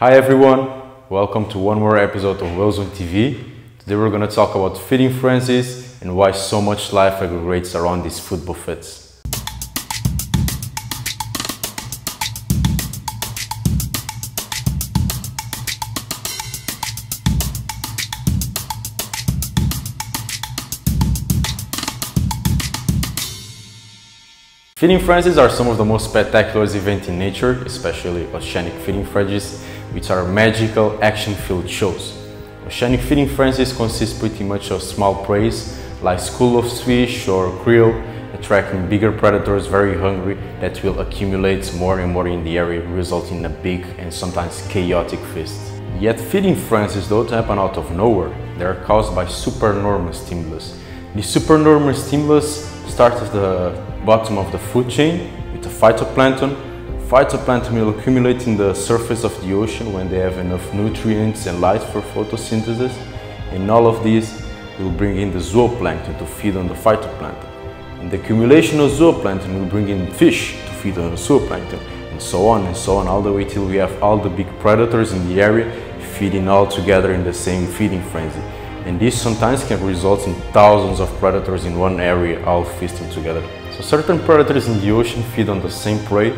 Hi everyone, welcome to one more episode of WhaleZone TV. Today we're going to talk about feeding frenzies and why so much life aggregates around these food buffets. Feeding frenzies are some of the most spectacular events in nature, especially oceanic feeding frenzies, which are magical, action-filled shows. Oceanic feeding frenzies consist pretty much of small prey, like school of fish or krill, attracting bigger predators very hungry that will accumulate more and more in the area, resulting in a big and sometimes chaotic feast. Yet feeding frenzies don't happen out of nowhere. They are caused by supernormal stimulus. The supernormal stimulus starts at the bottom of the food chain with the phytoplankton. Phytoplankton will accumulate in the surface of the ocean when they have enough nutrients and light for photosynthesis. And all of these will bring in the zooplankton to feed on the phytoplankton. And the accumulation of zooplankton will bring in fish to feed on the zooplankton. And so on and so on all the way till we have all the big predators in the area feeding all together in the same feeding frenzy. And this sometimes can result in thousands of predators in one area all feasting together. So certain predators in the ocean feed on the same prey,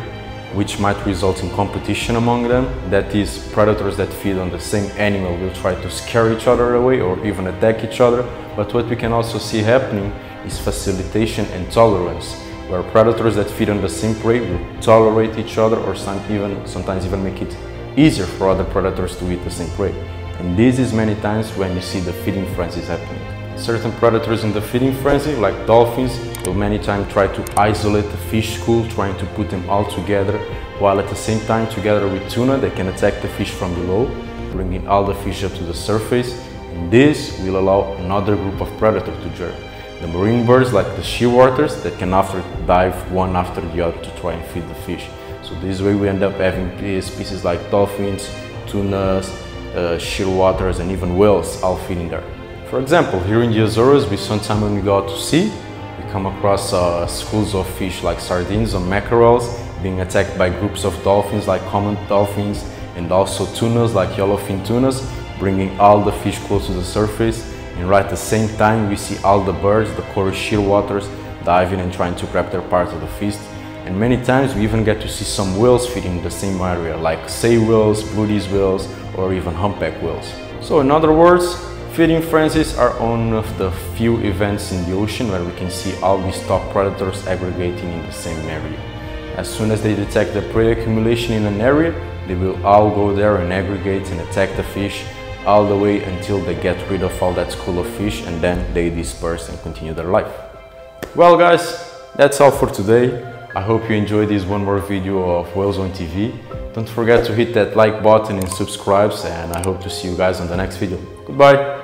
which might result in competition among them. That is, predators that feed on the same animal will try to scare each other away or even attack each other. But what we can also see happening is facilitation and tolerance, where predators that feed on the same prey will tolerate each other or some even, sometimes even make it easier for other predators to eat the same prey. And this is many times when you see the feeding frenzies happening. Certain predators in the feeding frenzy, like dolphins, will many times try to isolate the fish school, trying to put them all together, while at the same time, together with tuna, they can attack the fish from below, bringing all the fish up to the surface, and this will allow another group of predators to join. The marine birds, like the shearwaters, that can after dive one after the other to try and feed the fish. So this way we end up having species like dolphins, tunas, uh, shearwaters, and even whales all feeding there. For example, here in the Azores, we sometimes when we go out to sea, we come across uh, schools of fish like sardines or mackerels being attacked by groups of dolphins like common dolphins and also tunas like yellowfin tunas, bringing all the fish close to the surface. And right at the same time, we see all the birds, the Cory's shearwaters, diving and trying to grab their part of the feast. And many times we even get to see some whales feeding in the same area, like sei whales, Bryde's whales, or even humpback whales. So in other words, Feeding frenzies are one of the few events in the ocean where we can see all these top predators aggregating in the same area. As soon as they detect the prey accumulation in an area, they will all go there and aggregate and attack the fish all the way until they get rid of all that school of fish and then they disperse and continue their life. Well guys, that's all for today. I hope you enjoyed this one more video of WhaleZone TV. Don't forget to hit that like button and subscribe and I hope to see you guys on the next video. Goodbye!